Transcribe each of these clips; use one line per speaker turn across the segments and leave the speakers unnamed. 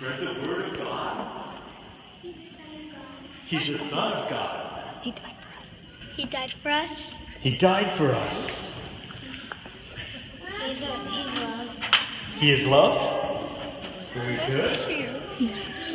spread the word of God. He's the Son of God.
He died for us. He died for us.
He died for us.
He is love.
He is love? Very good.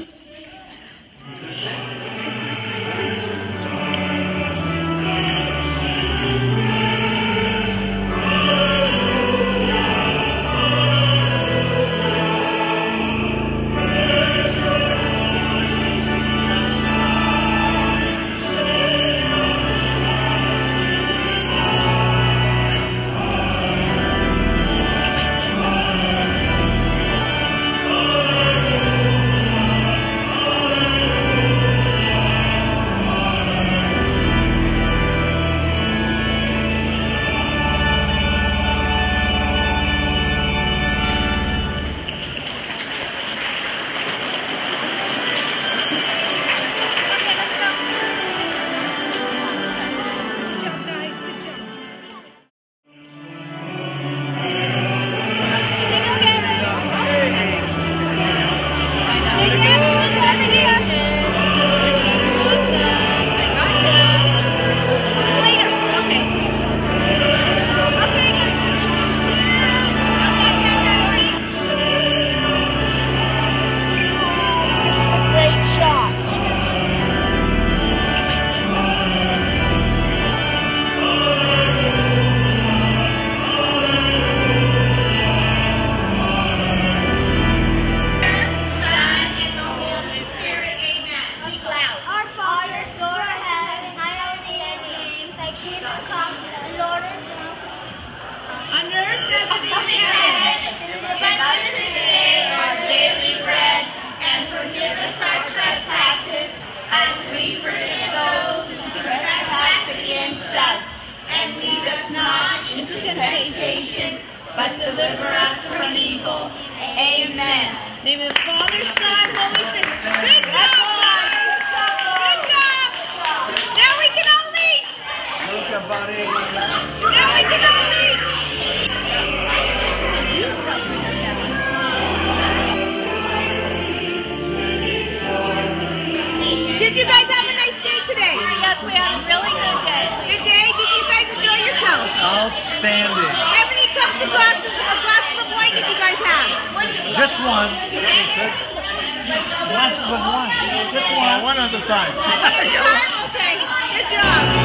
Heaven. Give us our daily bread, and forgive us our trespasses, as we forgive those who trespass against us. And lead us not into temptation, but deliver us from evil. Amen.
Name of the Father, Son, Holy Spirit. Did you guys have a nice day today?
Yes, we had a really good day.
Good day? Did you guys enjoy yourselves?
Outstanding.
How many cups and glasses, uh, glasses of wine did you guys have?
Just one. Glasses of wine. Just one. One at a time.
One at a time?